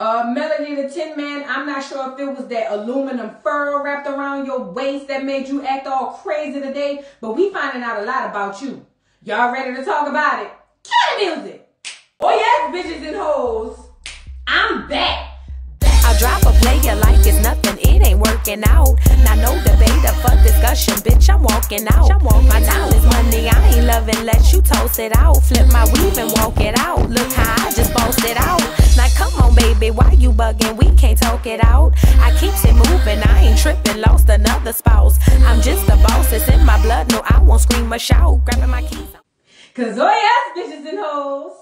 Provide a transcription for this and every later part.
Uh, Melody the Tin Man, I'm not sure if it was that aluminum fur wrapped around your waist that made you act all crazy today, but we finding out a lot about you. Y'all ready to talk about it? Cue the music! Oh yes, bitches and hoes, I'm back! Drop a player like it's nothing, it ain't working out. Now no debate or fuck discussion, bitch, I'm walking out. My time is money, I ain't loving, let you toast it out. Flip my weave and walk it out. Look how I just bossed it out. Now come on, baby, why you bugging? We can't talk it out. I keeps it moving, I ain't tripping, lost another spouse. I'm just a boss, it's in my blood, no, I won't scream or shout. Grabbing my keys. Cause oh yes, bitches and hoes,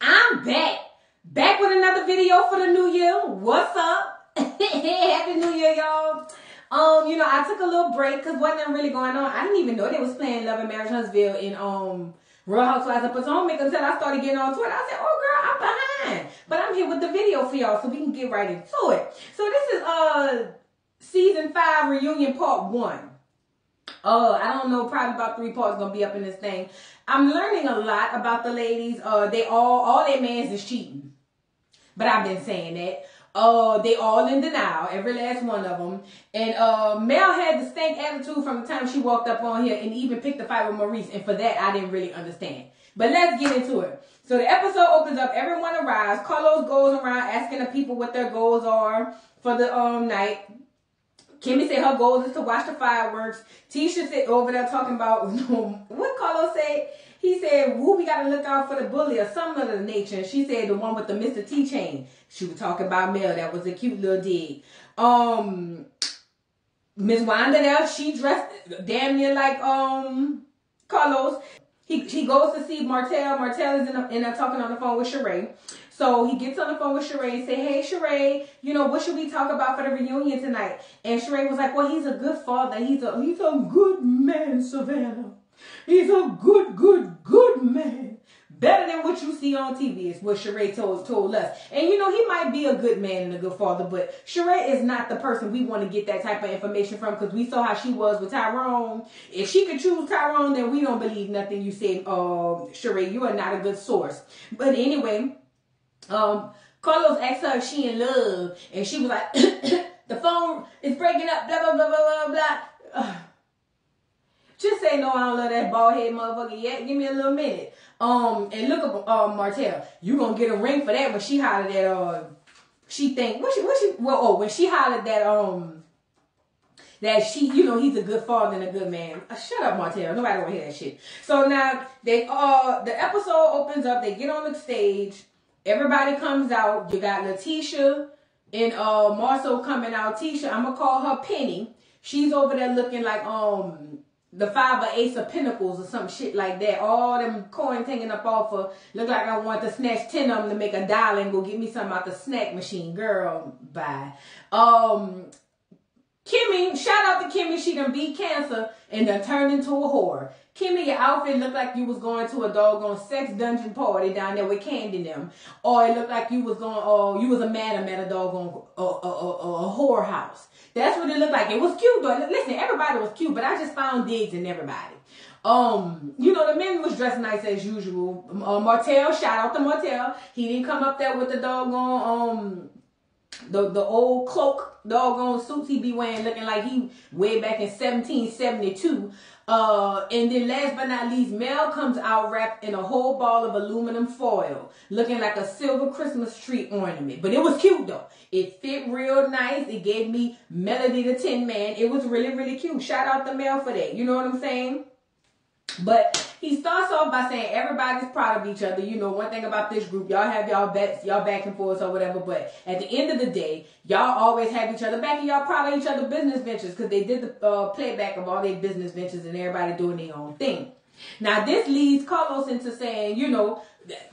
I'm back. Back with another video for the new year. What's up? Happy New Year, y'all. Um, you know, I took a little break because wasn't really going on. I didn't even know they was playing Love and Marriage Huntsville in um Real Housewives of Potomac until I started getting on Twitter. I said, oh girl, I'm behind. But I'm here with the video for y'all so we can get right into it. So this is uh season five reunion part one. Uh, I don't know, probably about three parts gonna be up in this thing. I'm learning a lot about the ladies. Uh, they all, all their mans is cheating. But I've been saying that. Uh, they all in denial, every last one of them. And uh, Mel had the stank attitude from the time she walked up on here and even picked a fight with Maurice. And for that, I didn't really understand. But let's get into it. So the episode opens up. Everyone arrives. Carlos goes around asking the people what their goals are for the um night. Kimmie said her goal is to watch the fireworks. Tisha said over there talking about what Carlos said. He said, "Woo, we gotta look out for the bully or something of the nature." And she said the one with the Mr. T chain. She was talking about Mel. That was a cute little dig. Um, Miss Wanda there, she dressed damn near like um Carlos. He he goes to see Martell. Martell is in, a, in a talking on the phone with Sheree. So he gets on the phone with Sheree and say, Hey Sheree, you know, what should we talk about for the reunion tonight? And Sheree was like, Well, he's a good father. He's a he's a good man, Savannah. He's a good, good, good man. Better than what you see on TV is what Sheree told told us. And you know, he might be a good man and a good father, but Sheree is not the person we want to get that type of information from because we saw how she was with Tyrone. If she could choose Tyrone, then we don't believe nothing you say, uh, Sheree. You are not a good source. But anyway, um, Carlos asked her if she in love, and she was like, the phone is breaking up, blah, blah, blah, blah, blah, blah. Just say no, I don't love that bald head motherfucker yet. Give me a little minute. Um, and look up um Martell. You gonna get a ring for that when she hollered that uh she think what she what she well oh when she hollered that um that she you know he's a good father and a good man. Uh, shut up, Martell. Nobody wanna hear that shit. So now they uh the episode opens up, they get on the stage, everybody comes out, you got Latisha and uh Marsau coming out. Tisha, I'm gonna call her Penny. She's over there looking like um the five or ace of pentacles or some shit like that. All them coins hanging up off of look like I want to snatch ten of them to make a dollar and go get me something out the snack machine. Girl, bye. Um Kimmie, shout out to Kimmie, she done beat cancer and done turned into a whore. Kimmie, your outfit looked like you was going to a doggone sex dungeon party down there with Candy them. Or it looked like you was going, oh, you was a madam at a doggone uh, uh, uh, a, a, a, a whore house. That's what it looked like. It was cute, but listen, everybody was cute, but I just found digs in everybody. Um, you know, the men was dressed nice as usual. Uh, Martell, shout out to Martell. He didn't come up there with the doggone, um, the the old cloak doggone suits he be wearing looking like he way back in 1772 uh and then last but not least mel comes out wrapped in a whole ball of aluminum foil looking like a silver christmas tree ornament. But it was cute though. It fit real nice. It gave me melody the tin man. It was really really cute. Shout out to mel for that. You know what i'm saying? But he starts off by saying everybody's proud of each other. You know, one thing about this group, y'all have y'all bets, y'all back and forth or whatever. But at the end of the day, y'all always have each other back and y'all proud of each other business ventures because they did the uh, playback of all their business ventures and everybody doing their own thing. Now this leads Carlos into saying, you know,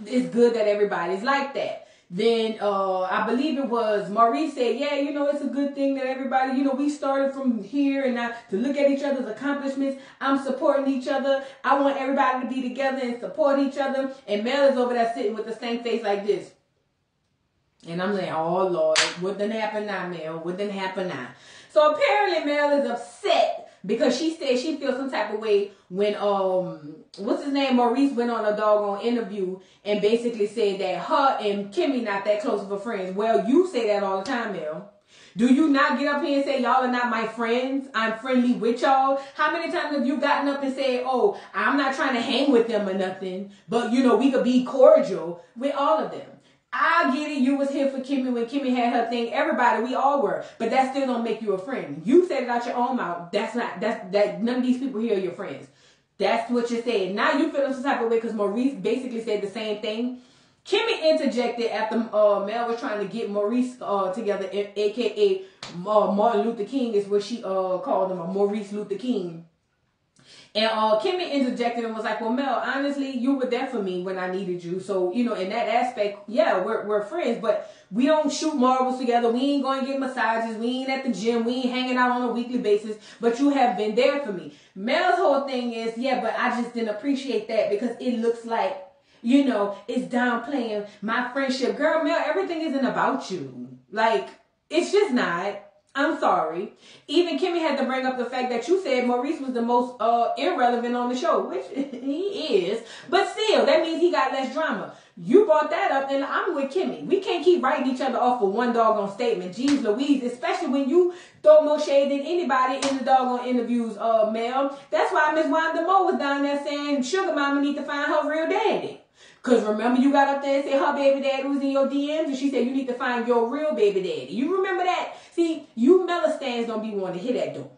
it's good that everybody's like that. Then uh, I believe it was Maurice said, yeah, you know, it's a good thing that everybody, you know, we started from here and now to look at each other's accomplishments. I'm supporting each other. I want everybody to be together and support each other. And Mel is over there sitting with the same face like this. And I'm like, oh Lord, what didn't happen now, Mel? What didn't happen now? So apparently Mel is upset because she said she feels some type of way when um what's his name Maurice went on a doggone interview and basically said that her and Kimmie not that close of a friends. Well, you say that all the time, Mel. Do you not get up here and say y'all are not my friends? I'm friendly with y'all. How many times have you gotten up and said, "Oh, I'm not trying to hang with them or nothing, but you know we could be cordial with all of them." I get it. You was here for Kimmie when Kimmie had her thing. Everybody, we all were. But that still don't make you a friend. You said it out your own mouth. That's not, that's, that, none of these people here are your friends. That's what you're saying. Now you feel some type of way because Maurice basically said the same thing. Kimmie interjected after uh, Mel was trying to get Maurice uh, together, aka uh, Martin Luther King is what she uh, called him, Maurice Luther King. And uh, Kimmie interjected and was like, "Well, Mel, honestly, you were there for me when I needed you. So you know, in that aspect, yeah, we're we're friends, but we don't shoot marbles together. We ain't going to get massages. We ain't at the gym. We ain't hanging out on a weekly basis. But you have been there for me. Mel's whole thing is, yeah, but I just didn't appreciate that because it looks like." You know, it's downplaying my friendship. Girl, Mel, everything isn't about you. Like, it's just not. I'm sorry. Even Kimmie had to bring up the fact that you said Maurice was the most uh, irrelevant on the show, which he is. But still, that means he got less drama. You brought that up, and I'm with Kimmie. We can't keep writing each other off for one doggone statement. Jeez Louise, especially when you throw more shade than anybody in the doggone interviews, uh, Mel. That's why Miss Wanda Moe was down there saying Sugar Mama need to find her real daddy. Cause remember you got up there and said her baby daddy was in your DMs and she said you need to find your real baby daddy. You remember that? See, you Melistans don't be wanting to hit that door.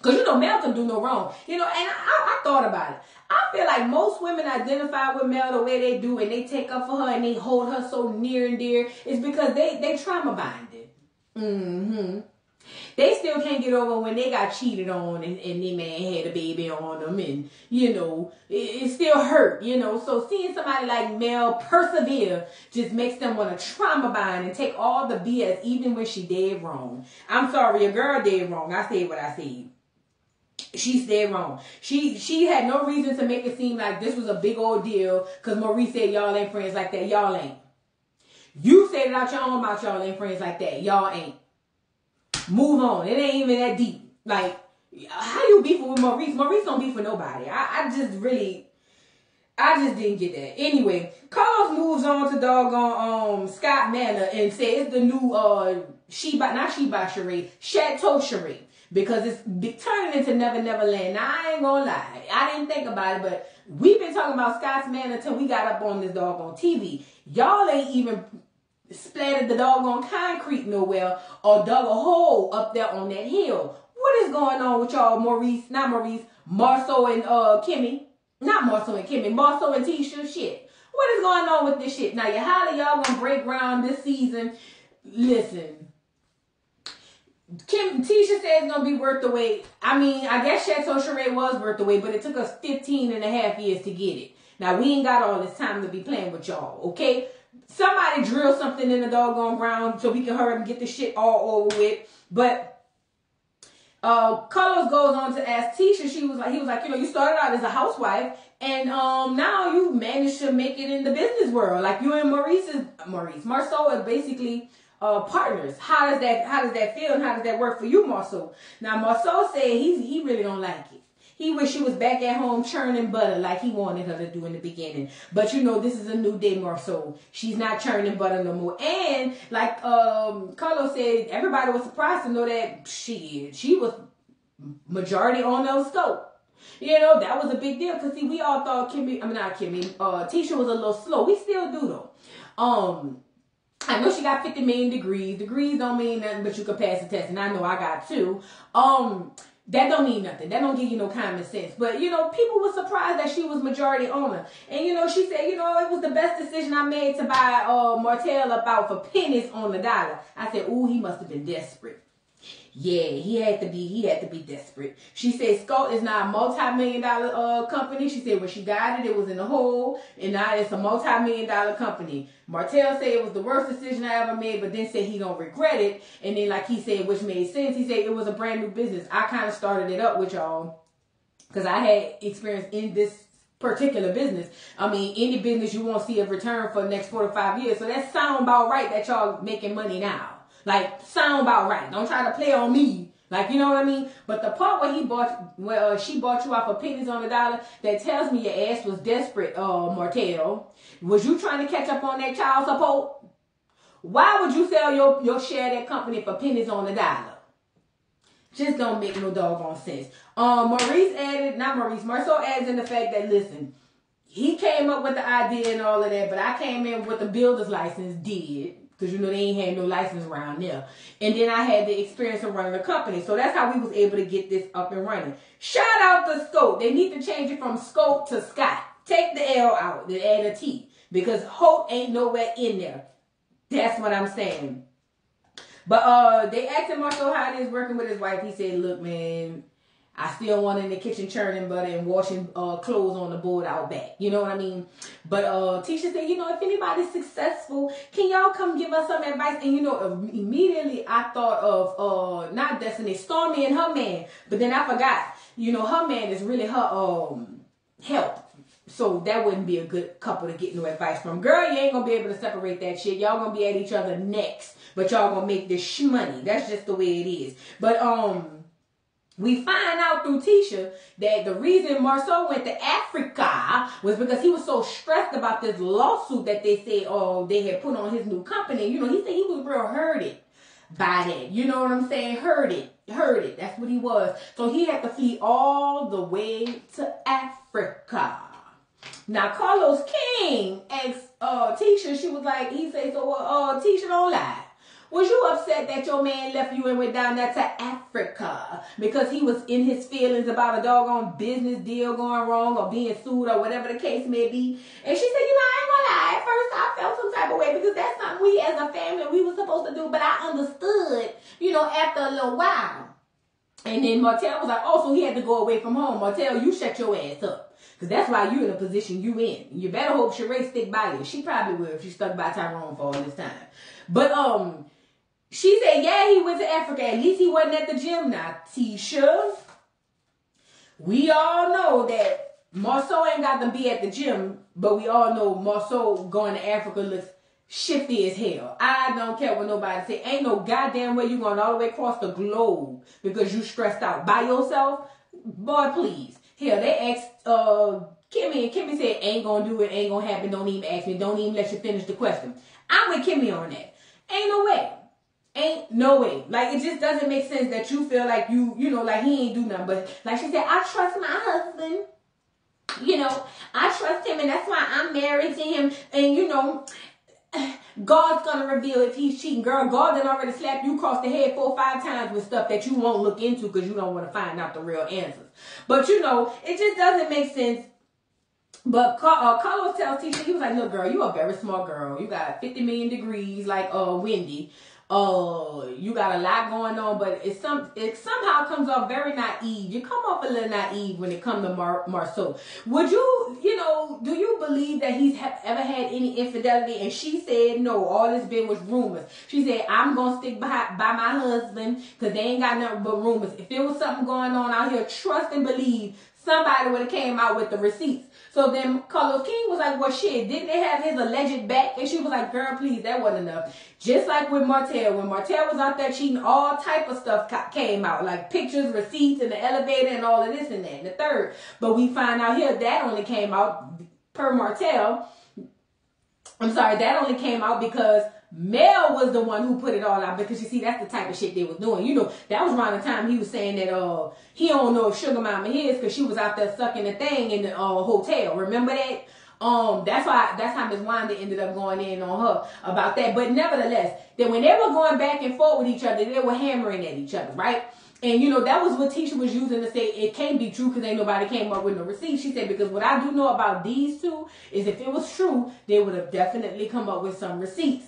Cause you know Mel can do no wrong. You know, and I, I, thought about it. I feel like most women identify with Mel the way they do and they take up for her and they hold her so near and dear is because they they trauma bonded. Mm-hmm. They still can't get over when they got cheated on and, and their man had a baby on them and, you know, it, it still hurt, you know. So seeing somebody like Mel persevere just makes them want to trauma bind and take all the BS even when she did wrong. I'm sorry, a girl did wrong. I said what I said. She stayed wrong. She she had no reason to make it seem like this was a big old deal because Maurice said y'all ain't friends like that. Y'all ain't. You said it out your own mouth, y'all ain't friends like that. Y'all ain't. Move on. It ain't even that deep. Like, how you beefing with Maurice? Maurice don't beef with nobody. I, I just really, I just didn't get that. Anyway, Carlos moves on to doggone um Scott Manor and says the new uh Sheba, not Sheba Sheree, Chateau Sheree. Because it's turning into Never Never Land. Now, I ain't gonna lie. I didn't think about it, but we've been talking about Scott's Manor until we got up on this doggone TV. Y'all ain't even splattered the doggone concrete nowhere or dug a hole up there on that hill. What is going on with y'all, Maurice? Not Maurice, Marsau and uh Kimmie. Not Marsau and Kimmie, Marsau and Tisha. Shit. What is going on with this shit? Now, you how y'all gonna break ground this season? Listen. Kim Tisha said it's gonna be worth the wait. I mean, I guess Chateau Charade was worth the wait, but it took us 15 and a half years to get it. Now we ain't got all this time to be playing with y'all, okay? Somebody drill something in the doggone ground so we can hurry and get the shit all over with. But uh, Carlos goes on to ask Tisha. She was like, he was like, you know, you started out as a housewife, and um, now you've managed to make it in the business world. Like you and Maurice is Maurice Marsau are basically uh, partners. How does that how does that feel and how does that work for you, Marsau? Now Marsau said he's he really don't like it. He wish she was back at home churning butter like he wanted her to do in the beginning. But you know, this is a new day so. She's not churning butter no more. And like um Carlos said, everybody was surprised to know that she she was majority on the scope. You know, that was a big deal. Cause see, we all thought Kimmie, I mean not Kimmie, uh Tisha was a little slow. We still do though. Um I know she got 50 million degrees. Degrees don't mean nothing, but you can pass the test. And I know I got two. Um, that don't mean nothing. That don't give you no common sense. But you know, people were surprised that she was majority owner. And you know, she said, you know, it was the best decision I made to buy uh Martell about for pennies on the dollar. I said, ooh, he must have been desperate. Yeah, he had to be. He had to be desperate. She said Scott is not a multi-million dollar uh, company. She said when she got it, it was in the hole, and now it's a multi-million dollar company. Martell said it was the worst decision I ever made, but then said he don't regret it. And then, like he said, which made sense. He said it was a brand new business. I kind of started it up with y'all because I had experience in this particular business. I mean, any business you won't see a return for the next four to five years. So that sound about right that y'all making money now. Like, sound about right. Don't try to play on me Like you know what I mean? But the part where he bought, well, uh, she bought you off for pennies on the dollar, that tells me your ass was desperate, uh, Martell. Was you trying to catch up on that child support? Why would you sell your your share of that company for pennies on the dollar? Just don't make no doggone sense. Um, Maurice added, not Maurice, Marsau adds in the fact that listen, he came up with the idea and all of that, but I came in with the builder's license, did. Because you know they ain't had no license around there. And then I had the experience of running a company. So that's how we was able to get this up and running. Shout out to Scope. They need to change it from Scope to Scott. Take the L out and add a T. Because Hope ain't nowhere in there. That's what I'm saying. But uh they asked him also how it is working with his wife. He said, look, man, I still want in the kitchen churning butter and washing uh, clothes on the board out back. You know what I mean? But uh, Tisha said, you know, if anybody's successful, can y'all come give us some advice? And you know, immediately I thought of uh, not Destiny, Stormy and her man. But then I forgot, you know, her man is really her um help. So that wouldn't be a good couple to get no advice from. Girl, you ain't gonna be able to separate that shit. Y'all gonna be at each other next, but y'all gonna make this sh money. That's just the way it is. But um we find out through Tisha that the reason Marsau went to Africa was because he was so stressed about this lawsuit that they said, oh, they had put on his new company. You know, he said he was real hurted by that. You know what I'm saying? Heard it. That's what he was. So he had to flee all the way to Africa. Now Carlos King asked uh Tisha, she was like, he said, so well, uh Tisha don't lie. Was you upset that your man left you and went down there to Africa because he was in his feelings about a doggone business deal going wrong or being sued or whatever the case may be? And she said, you know, I ain't gonna lie. At first I felt some type of way because that's something we as a family we were supposed to do, but I understood, you know, after a little while. And then Martell was like, oh, so he had to go away from home. Martell, you shut your ass up. Because that's why you're in the position you in. You better hope Sheree stick by you. She probably will if she stuck by Tyrone for all this time. But um, she said, yeah, he went to Africa. At least he wasn't at the gym now. Tisha, we all know that Marsau ain't got to be at the gym, but we all know Marsau going to Africa looks shifty as hell. I don't care what nobody say. Ain't no goddamn way you going all the way across the globe because you stressed out by yourself. Boy, please. Hell, they asked uh Kimmie and Kimmie said ain't gonna do it, ain't gonna happen, don't even ask me, don't even let you finish the question. I'm with Kimmie on that. Ain't no way. Ain't no way. Like it just doesn't make sense that you feel like you, you know, like he ain't do nothing. But like she said, I trust my husband. You know, I trust him and that's why I'm married to him. And you know, God's gonna reveal if he's cheating. Girl, God done already slapped you across the head four or five times with stuff that you won't look into because you don't want to find out the real answers. But you know, it just doesn't make sense. But uh, Carlos tells Tisha, he was like, look, girl, you a very smart girl. You got 50 million degrees like uh Wendy oh, you got a lot going on, but it some it somehow comes off very naive. You come off a little naive when it comes to Mar- Marsau. Would you, you know, do you believe that he's ha- ever had any infidelity? And she said no. All this been was rumors. She said I'm gonna stick by by my husband because they ain't got nothing but rumors. If there was something going on out here, trust and believe somebody would have came out with the receipts. So then Carlos King was like, well, shit, didn't they have his alleged back? And she was like, girl, please, that wasn't enough. Just like with Martell, when Martell was out there cheating, all type of stuff came out, like pictures, receipts in the elevator and all of this and that and the third. But we find out here that only came out per Martell. I'm sorry, that only came out because Mel was the one who put it all out because you see that's the type of shit they was doing. You know, that was around the time he was saying that uh he don't know if Sugar Mama is because she was out there sucking the thing in the uh, hotel. Remember that? Um, that's why that's how Miss Wanda ended up going in on her about that. But nevertheless, that when they were going back and forth with each other, they were hammering at each other, right? And you know, that was what Tisha was using to say it can't be true because ain't nobody came up with no receipt. She said, because what I do know about these two is if it was true, they would have definitely come up with some receipts.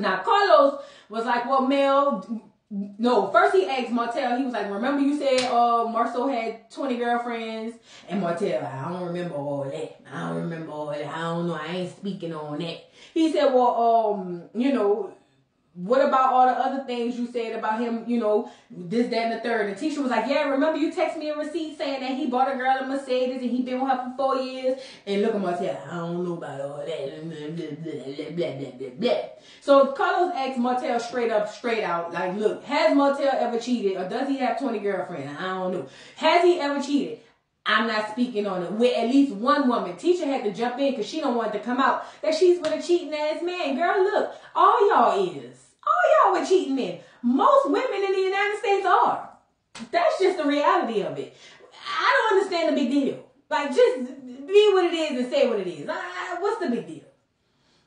Now Carlos was like, well, Mel, no, first he asked Martell, he was like, remember you said uh Marsau had 20 girlfriends? And Martell, I don't remember all that. I don't remember all that. I don't know. I ain't speaking on that. He said, well, um, you know, what about all the other things you said about him, you know, this, that, and the third? And Tisha was like, yeah, remember you text me a receipt saying that he bought a girl a Mercedes and he been with her for four years. And look at Martell, I don't know about all that. Blah, blah, blah, blah. So Carlos asked Martell straight up, straight out, like, look, has Martell ever cheated or does he have 20 girlfriends? I don't know. Has he ever cheated? I'm not speaking on it. With at least one woman, Tisha had to jump in because she don't want to come out that she's with a cheating ass man. Girl, look, all y'all is. All y'all were cheating men. Most women in the United States are. That's just the reality of it. I don't understand the big deal. Like, just be what it is and say what it is. what's the big deal?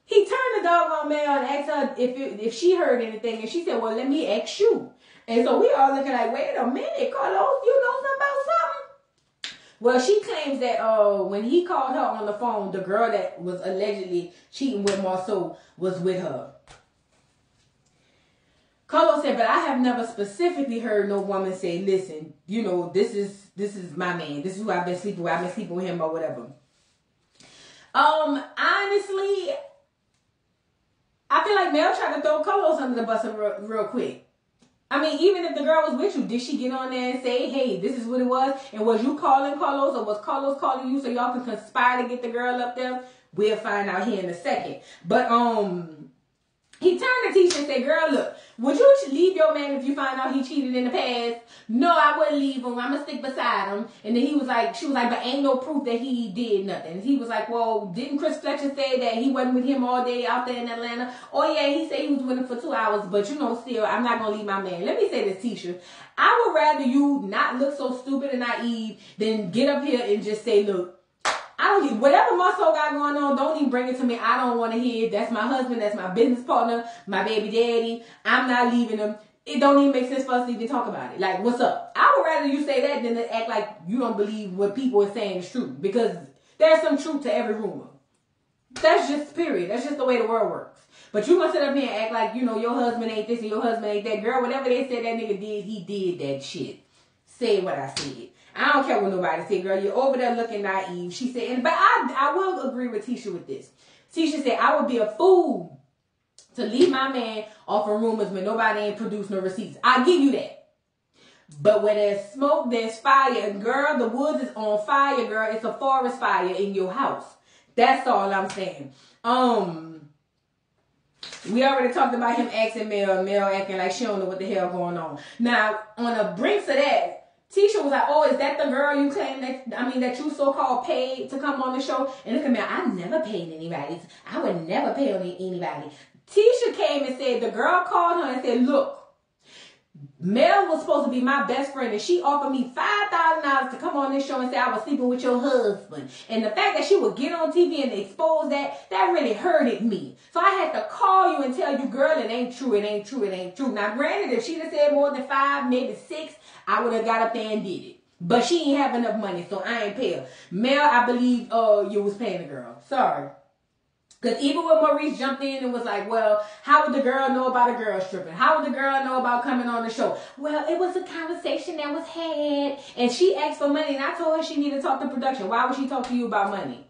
He turned the dog on Mel and asked her if it, if she heard anything, and she said, "Well, let me ask you." And so we all looking like, "Wait a minute, Carlos, you know something about something?" Well, she claims that uh, when he called her on the phone, the girl that was allegedly cheating with Marsau was with her. Carlos said, but I have never specifically heard no woman say, listen, you know, this is this is my man. This is who I've been sleeping with. I've been sleeping with him or whatever. Um, honestly, I feel like Mel tried to throw Carlos under the bus real, real quick. I mean, even if the girl was with you, did she get on there and say, hey, this is what it was? And was you calling Carlos or was Carlos calling you so y'all can conspire to get the girl up there? We'll find out here in a second. But um he turned to Tisha and said, Girl, look, would you leave your man if you find out he cheated in the past? No, I wouldn't leave him. I'm going to stick beside him. And then he was like, She was like, But ain't no proof that he did nothing. He was like, Well, didn't Chris Fletcher say that he wasn't with him all day out there in Atlanta? Oh, yeah, he said he was with him for two hours. But you know, still, I'm not going to leave my man. Let me say this, Tisha. I would rather you not look so stupid and naive than get up here and just say, Look, I don't whatever Marsau got going on, don't even bring it to me. I don't want to hear it. That's my husband, that's my business partner, my baby daddy. I'm not leaving him. It don't even make sense for us to even talk about it. Like, what's up? I would rather you say that than to act like you don't believe what people are saying is true. Because there's some truth to every rumor. That's just period. That's just the way the world works. But you gonna sit up here and act like, you know, your husband ain't this and your husband ain't that. Girl, whatever they said that nigga did, he did that shit. Say what I said. I don't care what nobody say, girl. You're over there looking naive. She said, and, but I, I will agree with Tisha with this. Tisha said, I would be a fool to leave my man off of rumors when nobody ain't produced no receipts. I give you that. But where there's smoke, there's fire. Girl, the woods is on fire, girl. It's a forest fire in your house. That's all I'm saying. Um, we already talked about him asking Mel, Mel acting like she don't know what the hell going on. Now, on the brinks of that, Tisha was like, "Oh, is that the girl you claim that? I mean, that you so called paid to come on the show?" And look at me, I never paid anybody. I would never pay anybody. Tisha came and said the girl called her and said, "Look, Mel was supposed to be my best friend, and she offered me five thousand dollars to come on this show and say I was sleeping with your husband. And the fact that she would get on TV and expose that, that really hurted me. So I had to call you and tell you, girl, it ain't true, it ain't true, it ain't true. Now, granted, if she'd have said more than five, maybe six, I would have got up there and did it. But she ain't have enough money, so I ain't pay her. Mel, I believe uh you was paying the girl. Sorry. Because even when Maurice jumped in and was like, well, how would the girl know about a girl stripping? How would the girl know about coming on the show? Well, it was a conversation that was had. And she asked for money and I told her she needed to talk to production. Why would she talk to you about money?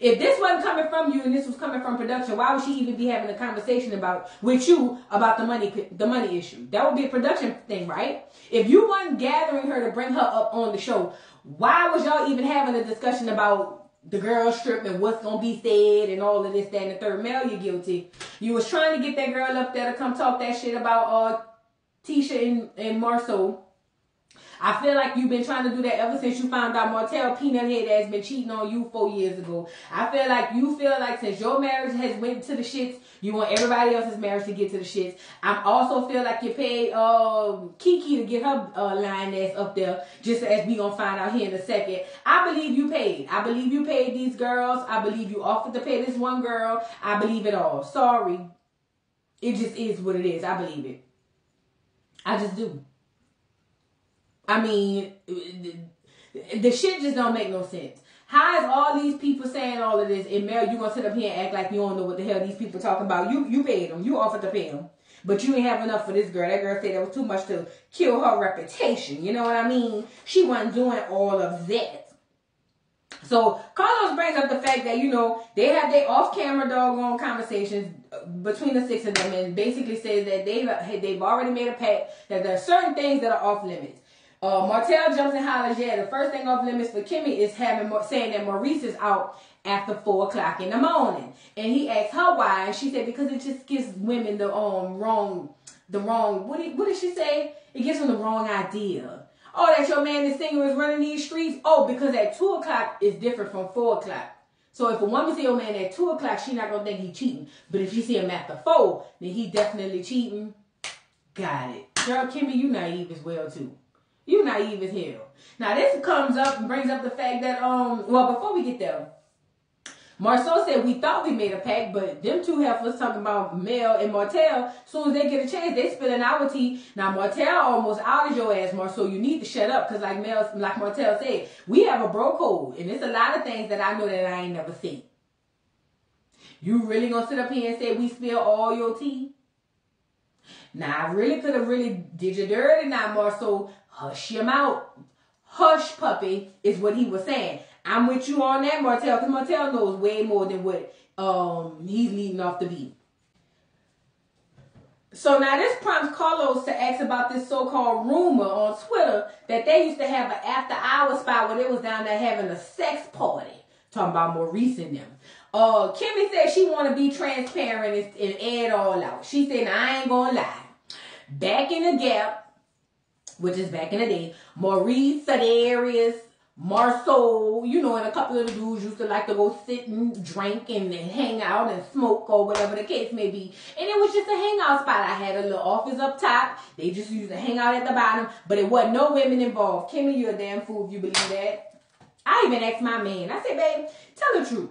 If this wasn't coming from you and this was coming from production, why would she even be having a conversation about with you about the money the money issue? That would be a production thing, right? If you weren't gathering her to bring her up on the show, why was y'all even having a discussion about the girl strip and what's gonna be said and all of this, that, and the third. Mel, you're guilty. You was trying to get that girl up there to come talk that shit about uh Tisha and, and Marsau. I feel like you've been trying to do that ever since you found out Martell Peanut Head has been cheating on you four years ago. I feel like you feel like since your marriage has went to the shits, you want everybody else's marriage to get to the shits. I also feel like you paid uh, Kiki to get her uh, line ass up there, just as we gonna find out here in a second. I believe you paid. I believe you paid these girls. I believe you offered to pay this one girl. I believe it all. Sorry. It just is what it is. I believe it. I just do. I mean, the shit just don't make no sense. How is all these people saying all of this? And Mel, you gonna sit up here and act like you don't know what the hell these people talking about? You you paid them. You offered to pay them. But you ain't have enough for this girl. That girl said that was too much to kill her reputation. You know what I mean? She wasn't doing all of that. So Carlos brings up the fact that you know they have their off-camera doggone conversations between the six of them, and basically says that they've they've already made a pact that there are certain things that are off limits. Uh, Martell jumps and hollers, yeah, the first thing off limits for Kimmie is having saying that Maurice is out after four o'clock in the morning, and he asked her why, and she said because it just gives women the um wrong the wrong what did, what did she say? It gives them the wrong idea. Oh, that your man is singer is running these streets. Oh, because at two o'clock is different from four o'clock. So if a woman see your man at two o'clock, she not gonna think he cheating. But if she see him after four, then he definitely cheating. Got it. Girl, Kimmie, you naive as well too. You naive as hell. Now this comes up and brings up the fact that um well before we get there, Marsau said we thought we made a pact, but them two heifers talking about Mel and Martell. As soon as they get a chance, they spilling our tea. Now Martell almost out of your ass, Marsau. You need to shut up, cause like Mel, like Martell said, we have a bro code, and it's a lot of things that I know that I ain't never seen. You really gonna sit up here and say we spill all your tea? Now I really could have really did you dirty now, Marsau. Hush your mouth. Hush, puppy, is what he was saying. I'm with you on that, Martell, because Martell knows way more than what um he's leading off the beat. So now this prompts Carlos to ask about this so-called rumor on Twitter that they used to have an after-hour spot where they was down there having a sex party. Talking about Maurice and them. Uh, Kimmie said she want to be transparent and, and add all out. She said, I ain't gonna lie. Back in the gap, which is back in the day, Maurice, Darius, Marsau, you know, and a couple of the dudes used to like to go sit and drink and, and hang out and smoke or whatever the case may be. And it was just a hangout spot. I had a little office up top. They just used to hang out at the bottom, but it wasn't no women involved. Kimmie, you're a damn fool if you believe that. I even asked my man, I said, babe, tell the truth.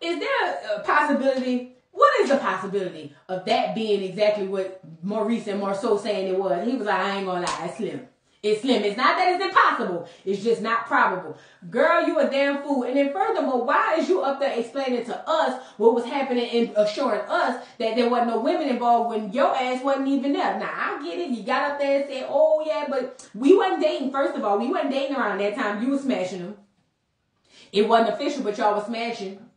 Is there a possibility what is the possibility of that being exactly what Maurice and Marsau saying it was? He was like, I ain't gonna lie, it's slim. It's slim. It's not that it's impossible. It's just not probable. Girl, you a damn fool. And then furthermore, why is you up there explaining to us what was happening and assuring us that there wasn't no women involved when your ass wasn't even there? Now, I get it. You got up there and said, oh yeah, but we wasn't dating. First of all, we wasn't dating around that time. You was smashing them. It wasn't official, but y'all was smashing.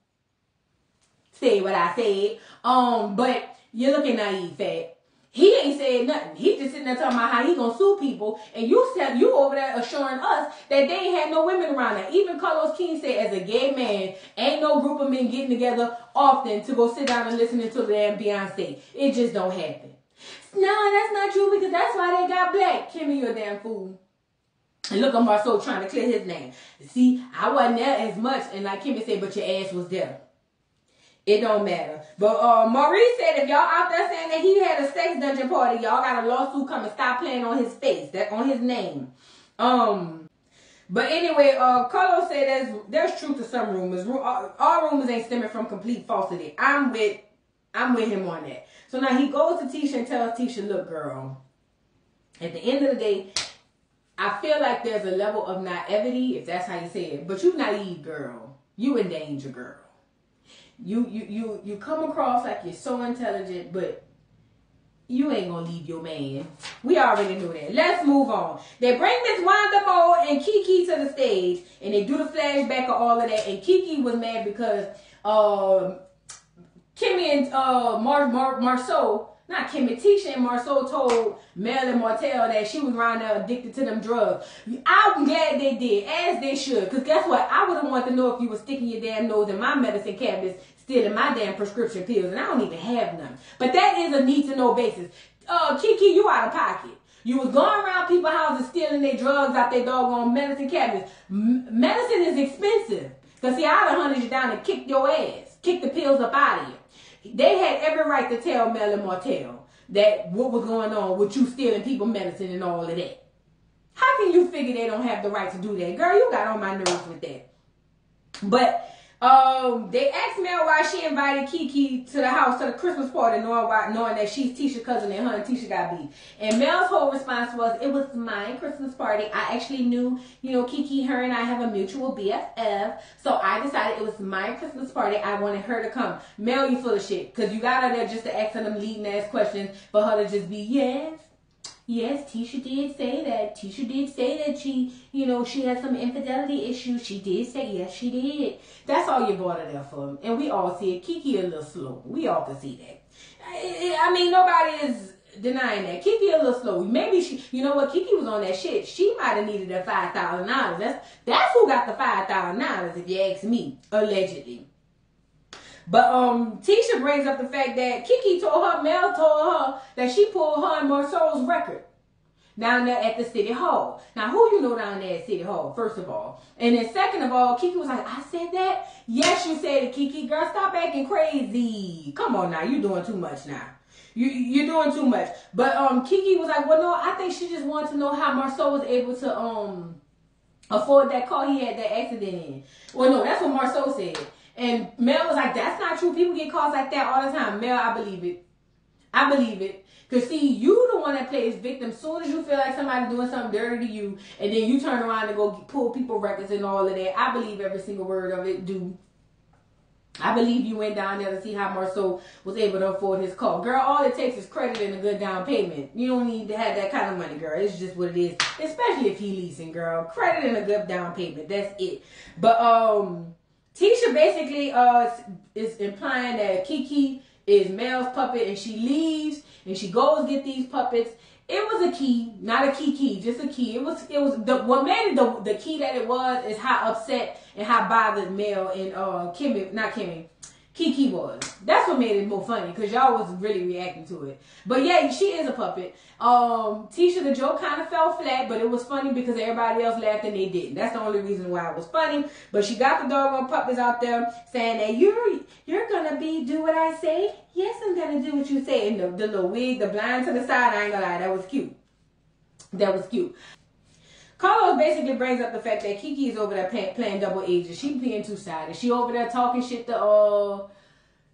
Say what I said. Um, but you're looking naive, fat. He ain't said nothing. He just sitting there talking about how he gonna sue people, and you said you over there assuring us that they ain't had no women around there. Even Carlos King said, as a gay man, ain't no group of men getting together often to go sit down and listen to the damn Beyonce. It just don't happen. No, that's not true because that's why they got black. Kimmie, you a damn fool. And look at Marsau trying to clear his name. See, I wasn't there as much, and like Kimmie said, but your ass was there. It don't matter. But uh, Maurice said if y'all out there saying that he had a sex dungeon party, y'all got a lawsuit coming. Stop playing on his face, that on his name. Um. But anyway, uh, Carlos said there's there's truth to some rumors. All, all rumors ain't stemming from complete falsity. I'm with I'm with him on that. So now he goes to Tisha and tells Tisha, look, girl, at the end of the day, I feel like there's a level of naivety, if that's how you say it. But you naive, girl. You in danger, girl you you you you come across like you're so intelligent, but you ain't gonna leave your man. We already knew that. Let's move on. They bring Miss Wanda Moore and Kiki to the stage, and they do the flashback of all of that. And Kiki was mad because uh, Kimmie and uh, Mar Mar Marsau not Kimmie, Tisha and Marsau told and Martell that she was around there addicted to them drugs. I'm glad they did, as they should. Because guess what? I would have wanted to know if you were sticking your damn nose in my medicine cabinets, stealing my damn prescription pills, and I don't even have none. But that is a need to know basis. Uh, Kiki, you out of pocket. You was going around people's houses stealing their drugs out their doggone medicine cabinets. M- medicine is expensive. Cause see, I'd have hunted you down and kicked your ass. Kick the pills up out of you. They had every right to tell Mel and Martell that what was going on with you stealing people medicine and all of that. How can you figure they don't have the right to do that? Girl, you got on my nerves with that. But um, they asked Mel why she invited Kiki to the house to the Christmas party, knowing why, knowing that she's Tisha's cousin and her and Tisha got beat. And Mel's whole response was, "It was my Christmas party. I actually knew, you know, Kiki, her and I have a mutual BFF, so I decided it was my Christmas party. I wanted her to come. Mel, you full of shit, cause you got her there just to ask her them leading ass questions for her to just be yes, Yes, Tisha did say that. Tisha did say that she, you know, she had some infidelity issues. She did say yes, she did. That's all you brought her there for, and we all see it. Kiki a little slow. We all can see that. I mean, nobody is denying that. Kiki a little slow. Maybe she, you know what? Kiki was on that shit. She might have needed that five thousand dollars. That's that's who got the five thousand dollars, if you ask me, allegedly. But um, Tisha brings up the fact that Kiki told her, Mel told her that she pulled her and Marsau's record down there at the city hall. Now, who you know down there at city hall? First of all, and then second of all, Kiki was like, "I said that." Yes, you said it, Kiki. Girl, stop acting crazy. Come on now, you're doing too much now. You you're doing too much. But um, Kiki was like, "Well, no, I think she just wanted to know how Marsau was able to um." Afford that car he had that accident in. Well, no, that's what Marsau said. And Mel was like, that's not true. People get calls like that all the time. Mel, I believe it. I believe it. Cause see, you the one that plays victim. Soon as you feel like somebody doing something dirty to you, and then you turn around and go pull people records and all of that. I believe every single word of it. Do I believe you went down there to see how Marsau was able to afford his car. Girl, all it takes is credit and a good down payment. You don't need to have that kind of money, girl. It's just what it is. Especially if he leasing, girl. Credit and a good down payment. That's it. But um Tisha basically uh is implying that Kiki is Mel's puppet and she leaves and she goes get these puppets. It was a key, not a key key, just a key. It was it was the what made it the the key that it was is how upset and how bothered Mel and uh Kimmie not Kimmie Kiki was. That's what made it more funny because y'all was really reacting to it. But yeah, she is a puppet. Um, Tisha the joke kind of fell flat, but it was funny because everybody else laughed and they didn't. That's the only reason why it was funny. But she got the doggone puppets out there saying that you're you're gonna be do what I say. Yes, I'm gonna do what you say. And the, the little wig, the blind to the side. I ain't gonna lie, that was cute. That was cute. Carlos basically brings up the fact that Kiki is over there pay, playing double agent. She being two sided. She over there talking shit to uh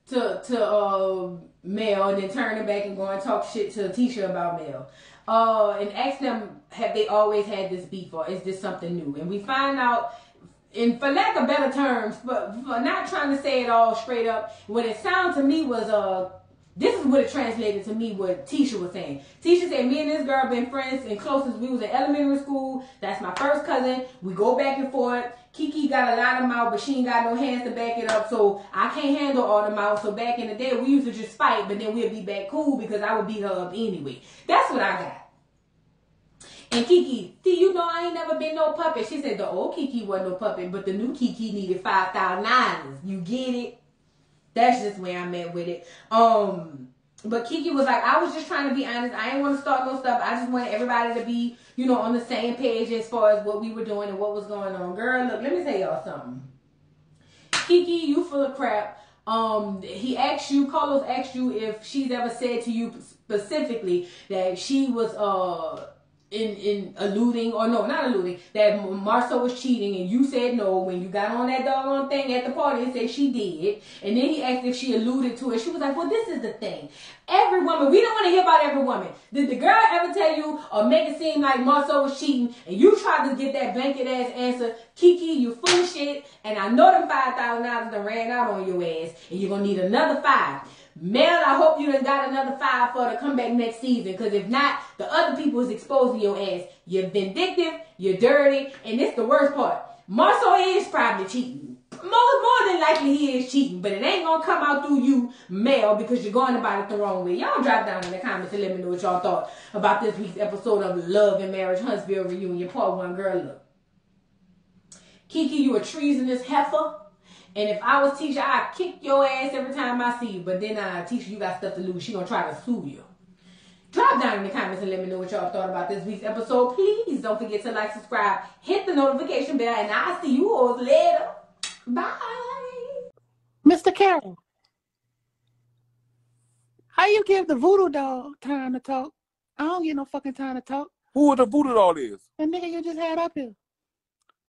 to to uh Mel and then turning back and going talk shit to Tisha about Mel. Uh and ask them have they always had this beef or is this something new? And we find out and for lack of better terms, but for not trying to say it all straight up, what it sounded to me was uh this is what it translated to me what Tisha was saying. Tisha said, me and this girl been friends and close we was in elementary school. That's my first cousin. We go back and forth. Kiki got a lot of mouth, but she ain't got no hands to back it up. So I can't handle all the mouth. So back in the day, we used to just fight, but then we'd be back cool because I would beat her up anyway. That's what I got. And Kiki, see, you know I ain't never been no puppet. She said the old Kiki wasn't no puppet, but the new Kiki needed five thousand dollars. You get it? That's just where I'm at with it. Um, but Kiki was like, I was just trying to be honest. I didn't want to start no stuff. I just wanted everybody to be, you know, on the same page as far as what we were doing and what was going on. Girl, look, let me tell y'all something. Kiki, you full of crap. Um, he asked you, Carlos asked you if she's ever said to you specifically that she was uh in in alluding or no, not alluding that Marsau was cheating, and you said no when you got on that doggone thing at the party and said she did, and then he asked if she alluded to it. She was like, "Well, this is the thing. Every woman, we don't want to hear about every woman. Did the girl ever tell you or make it seem like Marsau was cheating, and you tried to get that blanket ass answer? Kiki, you full of shit, and I know them five thousand dollars that ran out on your ass, and you're gonna need another five. Mel, I hope you done got another five for to come back next season. Because if not, the other people is exposing your ass. You're vindictive, you're dirty, and it's the worst part. Marsau is probably cheating. More, more than likely he is cheating, but it ain't gonna come out through you, Mel, because you're going about it the wrong way. Y'all drop down in the comments and let me know what y'all thought about this week's episode of Love and Marriage Huntsville Reunion Part 1. Girl, look. Kiki, you a treasonous heifer. And if I was Tisha, I'd kick your ass every time I see you. But then uh, Tisha, you got stuff to lose. She gonna try to sue you. Drop down in the comments and let me know what y'all thought about this week's episode. Please don't forget to like, subscribe, hit the notification bell, and I'll see you all later. Bye. Mr. Carroll, how you give the voodoo doll time to talk? I don't get no fucking time to talk. Who the voodoo doll is? The nigga you just had up here.